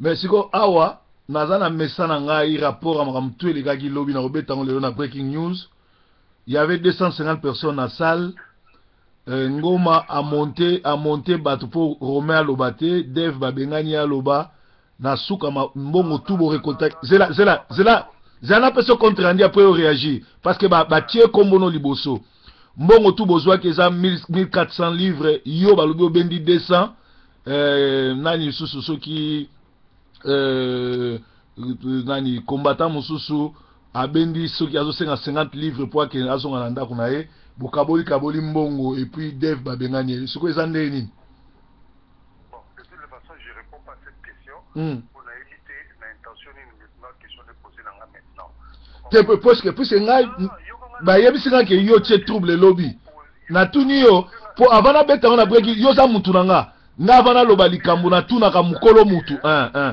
Mais siko awa naza na mesa na ngai rapport ya makambo tu elekaki lobi na kobeta yango lelo na breaking news il y avait 250 personnes na salle euh, ngoma amonte amonte bato mpo romain aloba te deve babengani ye aloba na suka ma mbongo tu bo recolta zela zela zela zela na peso compte rendu après yo réagir parce que ba ba tie kombo no liboso mbongo tu bozwaki eza 1400 livres yo balobi obendi 200 euh, nani lisusu soki euh, nani combattant mosusu abendi soki azosenga 50 livres mpo akende azonga na ndako na ye bokaboli kaboli mbongo epuis dev babengani ye sikoyo eza ndenge nini te mpe puiske puiske ngai bayebisi ngai ke yo tie trouble lobi natuni yo mpo avant nabeta ngo na breki yo oza mutu na nga nga avant naloba likambo natunaka mokolo mutu eh, eh.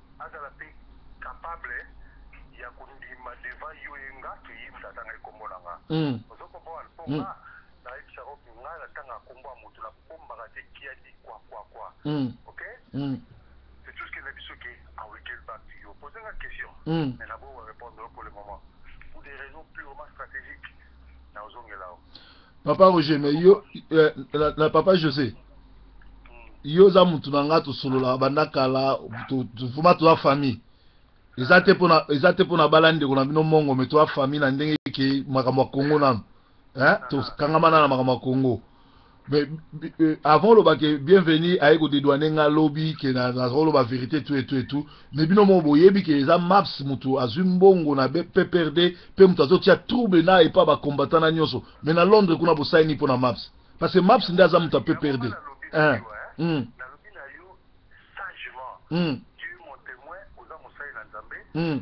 Azala pe capable ya ko ndima devant yo ye nga ke ye mutu atangaki kombo na nga. Ozo comprendre? Po nga na yebisa yo ke nga na tangaka kombo ya mutu na bombaka te kiadi kuakuakua. Ok? C'est tout ce que na biso ke I will get back to you. O poser nga question mais na boyi ko repondre yo pour le moment pour des raisons purement strategiques. papa roger me yo eh, na, na papa josé hmm. yo oza motu na ngai tosololaka banda kala vraimen toza famille eza te mpona eza te mpona bala ndeko na bino mongo me toza famille na ndenge eke makambo ya kongo nano eh, ah. tokangamana na makambo ya kongo mais euh, avant oloba ke bienvenue aye kodedwane nga lobi ke nazakoloba verité tout etout etout mais bino moko boyebi ke eza maps motu azwi mbongo na pprd mpe motu azotia trouble na epa bacombattant na nyonso mais na londres kuna bosali nini mpo na maps parce que maps nde aza motu ya pprd eh. mm. mm. mm.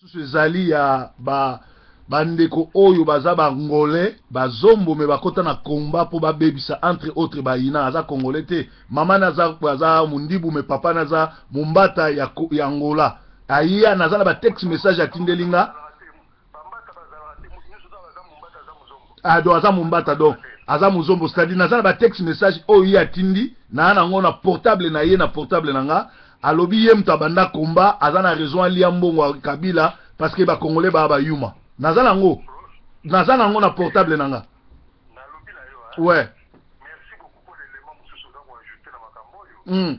Susu ezali ya ba ba ndeko oyo baza ba ngolais ba zombo mais bakota na combat po ba bebisa entre autres ba ina aza congolais te maman na aza aza mundibu mais papa na aza mumbata ya ya angola aya naza na ba texte message atindeli nga Bambata bazalaka te mutu nyoso aza aza mumbata aza muzombo. Ah donc aza mumbata donc aza muzombo c'est-à-dire naza na ba texte message oyo ye atindi na nango na portable na ye na portable na nga alobi ye mutu abanda combat aza na raison alia mbongo ya Kabila parce que ba congolais ba ba yuma naza nango naza nango na portable na nga Nalobi na yo hein. ouais Merci beaucoup pour l'élément mosusu oza ko ajouter na makambo oyo. Hum.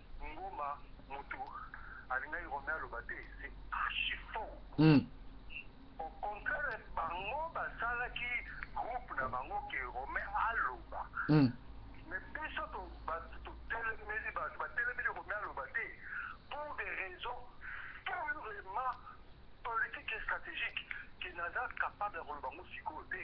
Ngoma mutu alingaki romain aloba te c'est archi faux au contraire bango basalaki groupe na bango que romain aloba mais biso batu totelemeli batu batelemeli romain aloba te pour des raisons purement politique et strategique que naza capable ya koloba yango sikoyo te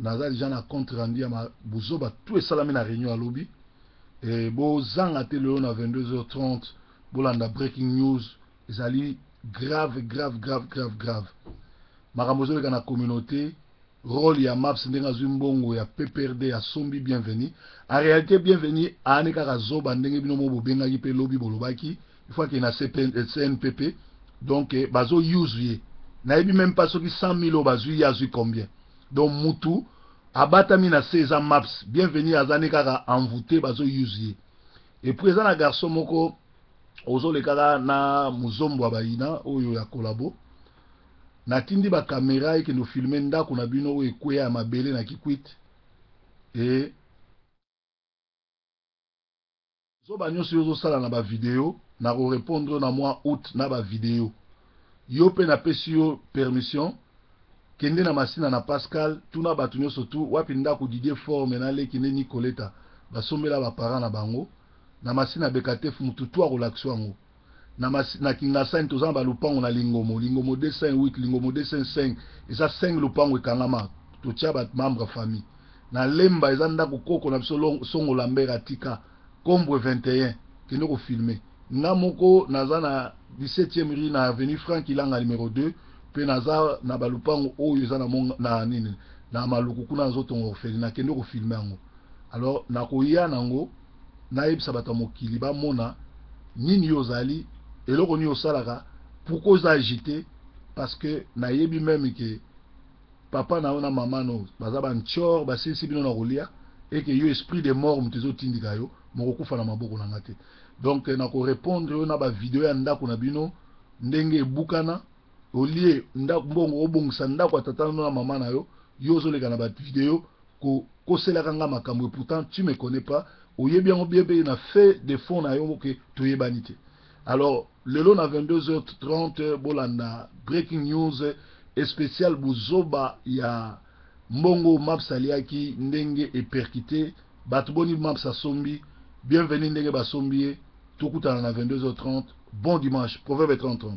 naza deja na compte rendu ya ma buzoba tout esalami na réunion ya lobi e, bozanga te lelo na 22h30 bolanda breaking news ezali grave grave grave grave grave makambo ezoleka na communauté role ya maps ndenge azwi mbongo ya pprd asombi bienvenu en réalité bienvenu aani kaka zoba ndenge bino mo bobengaki mpe lobi bolobaki il faut akende na cnpp euh, donc bazo use ye nayebi meme pas soki 100 000 oyo bazwi ye azwi combien donc mutu abatami na se eza maps bienvenue aza ne kaka envoute bazo use ye epuis eza na garçon moko ozolekaka na muzombo ya bayina oyo ya kolabo natindi bakamera ekende ofilme ndako na bino oyo ekweya ya mabele na kikwit e Zoba nioso yo ozo sala na ba video nako repondre yo na mois aout na ba video yo pe na pesi yo permission kende na masina na pascal tuna batu nioso tout wapi ndaku didier forme na leki ne nicoleta ba sombela ba parents na bango na masina bekatefu mutu tout ako lakisa yo yango. Na masi, na Kingasani toza na ba lupango na Lingomo, Lingomo 208, Lingomo 205, eza cinq lupango ekangama, totia ba membres famille. Na Lemba eza ndaku koko na biso Long, Songo Lambert atika, Kombwe 21, kende ko filmer. Nga moko naza na 17ème rue na avenue Franck Kilanga numero 2 pe naza na ba lupango oyo eza na Mont, na nini, na Maluku kuna nazo tonga orphelinat, kende ko filmer yango. Alors nakoya nango. nayebisa bato ya mokili bamona nini yo ozali eloko nini osalaka pourquoi oza agite parce que nayebi meme ke papa na yo na mama no baza bantior basilisi bino na kolia eke yo esprit de mort moto ezotindika yo mokokufa na maboko na nga te donc na korepondre yo na bavideo ya ndako na bino ndenge ebukana olie mbongo obongisa ndako ya tata no na mama na yo yo ozoleka na bavideo ko koselaka nga makambu et pourtant tu me connais pas oyebi yango bien pe na fait de fond na yo que toyebani te alors lelo na 22h30 bolanda breaking news especial buzoba ya mbongo maps aliaki ndenge e percuter batu boni maps asombi bienvenue ndenge basombi ye tokutana na 22h30 bon dimanche proverbe 30 30